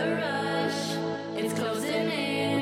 the rush, it's closing in.